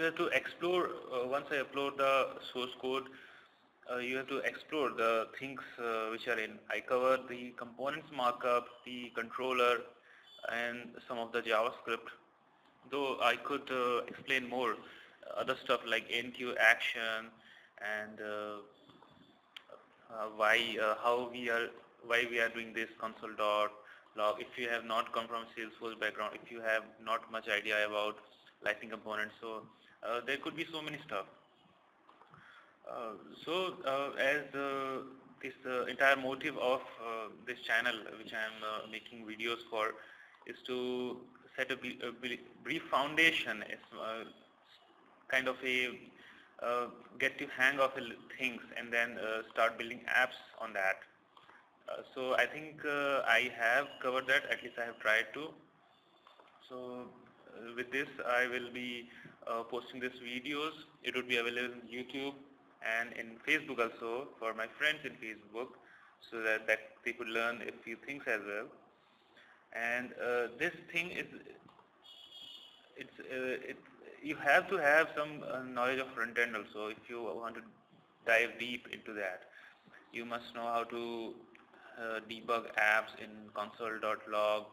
you have to explore, uh, once I upload the source code, uh, you have to explore the things uh, which are in. I cover the components markup, the controller, and some of the JavaScript. Though I could uh, explain more other stuff like enqueue action and uh, uh, why, how we are, why we are doing this console dot log. If you have not come from Salesforce background, if you have not much idea about Lightning components, so there could be so many stuff. Uh, so uh, as uh, this entire motive of this channel which I am making videos for is to set a, brief foundation as kind of a uh, get to hang of things and then uh, start building apps on that. Uh, so I think I have covered that, at least I have tried to. So with this I will be posting these videos. It would be available in YouTube and in Facebook also for my friends in Facebook so that, that they could learn a few things as well. And uh, this thing is, it's, uh, it, you have to have some uh, knowledge of front end also if you want to dive deep into that. You must know how to uh, debug apps in console.log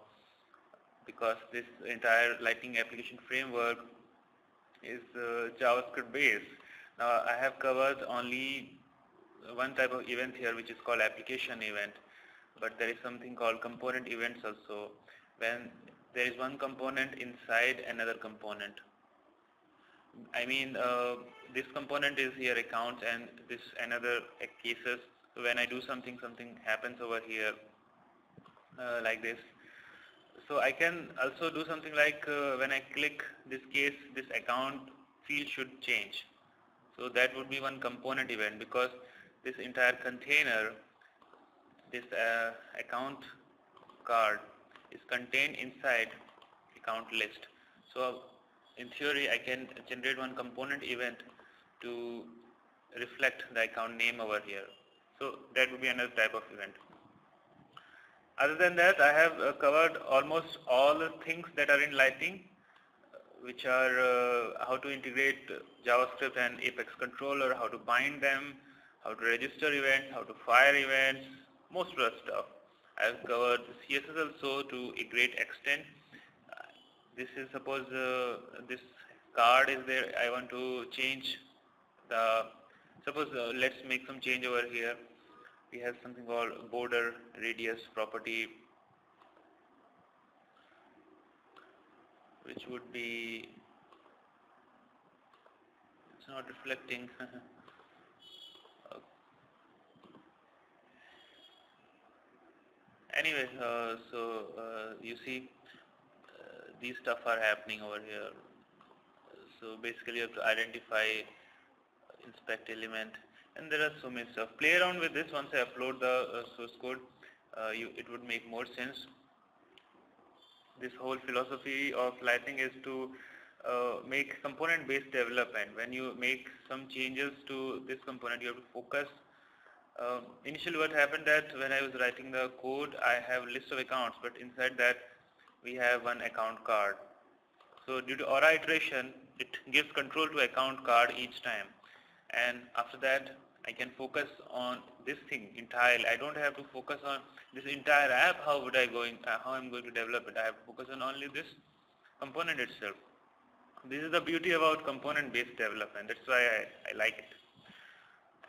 because this entire Lightning application framework is uh, JavaScript based. Now I have covered only one type of event here which is called application event. But there is something called component events also. When there is one component inside another component. I mean uh, this component is here accounts and this another cases. When I do something something happens over here uh, like this so I can also do something like uh, when I click this case this account field should change so that would be one component event because this entire container, this uh, account card is contained inside account list. So in theory I can generate one component event to reflect the account name over here. So that would be another type of event. Other than that I have uh, covered almost all the things that are in Lightning which are uh, how to integrate JavaScript and Apex controller, how to bind them, how to register events, how to fire events, most of the stuff. I've covered CSS also to a great extent. This is suppose uh, this card is there, I want to change the, suppose uh, let's make some change over here. We have something called border radius property which would be it's not reflecting. Anyway uh, so uh, you see uh, these stuff are happening over here. So basically you have to identify inspect element and there are so many stuff play around with this once I upload the uh, source code uh, you, it would make more sense this whole philosophy of Lightning is to uh, make component-based development. When you make some changes to this component, you have to focus. Uh, initially, what happened that when I was writing the code, I have a list of accounts, but inside that, we have one account card. So due to Aura iteration, it gives control to account card each time. And after that, I can focus on this thing entirely. I don't have to focus on this entire app. How would I going? Uh, how I'm going to develop it? I have to focus on only this component itself. This is the beauty about component-based development. That's why I, I like it.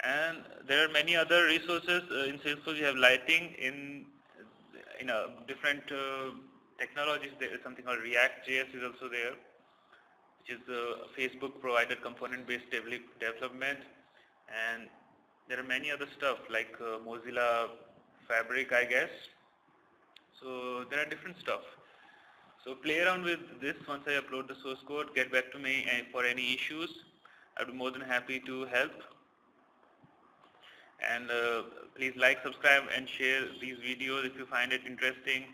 And there are many other resources uh, in Salesforce. You have Lightning in in a different uh, technologies. There is something called React.js is also there, which is a Facebook provided component-based development. And there are many other stuff like uh, Mozilla Fabric, I guess. So there are different stuff. So play around with this once I upload the source code. Get back to me uh, for any issues. I'd be more than happy to help. And uh, please like, subscribe, and share these videos if you find it interesting.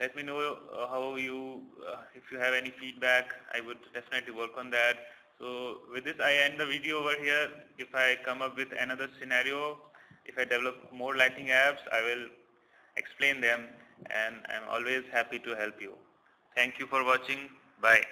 Let me know uh, how you, uh, if you have any feedback. I would definitely work on that. So with this I end the video over here. If I come up with another scenario, if I develop more Lightning apps, I will explain them and I'm always happy to help you. Thank you for watching. Bye.